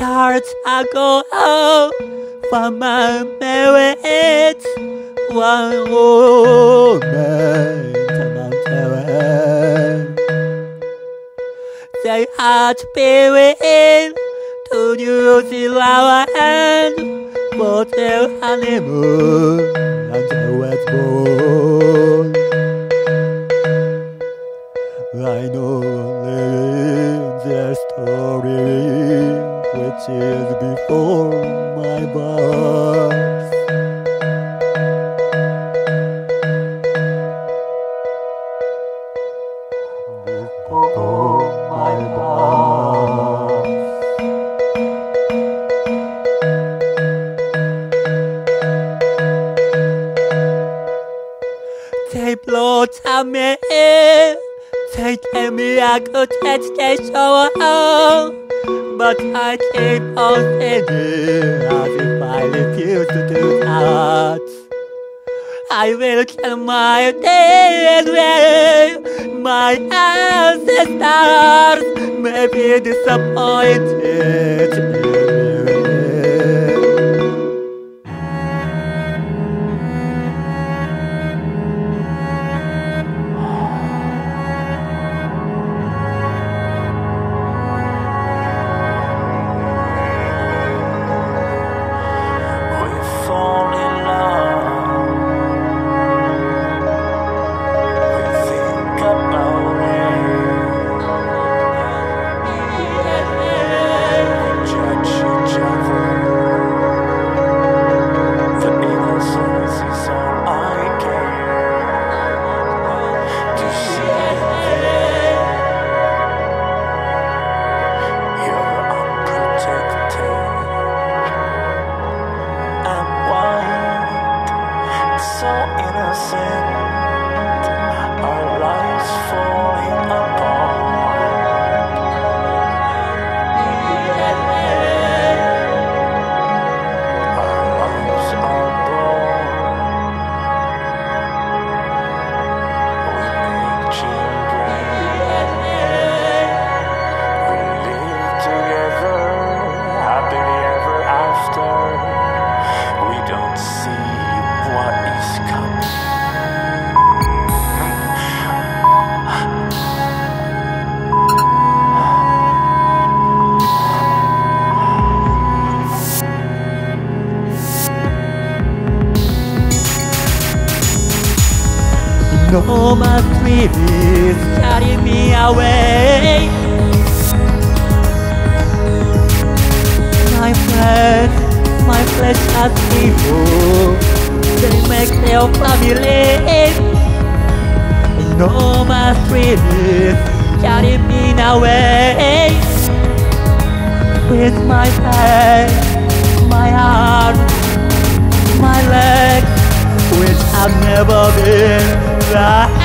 I go out for my merit. One woman among terror. They had to be with to use the flower and for their honeymoon and the wet moon. I know only their story, which is before my birth. Before my birth. They blow to me They tell me I But I keep on thinking As if I refuse to do that I will kill my DNA with my ancestors may be disappointed No more dreams carry me away. My flesh, my flesh has people. They make their family. No more dreams carry me away. With my head, my arm, my leg, which I've never been the